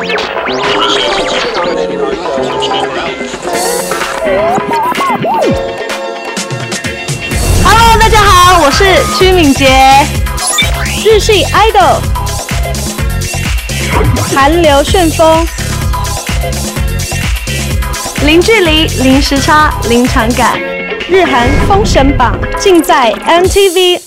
Hello，大家好，我是曲敏杰。日系 idol，韩流旋风，零距离、零时差、零场感，日韩封神榜，尽在 MTV。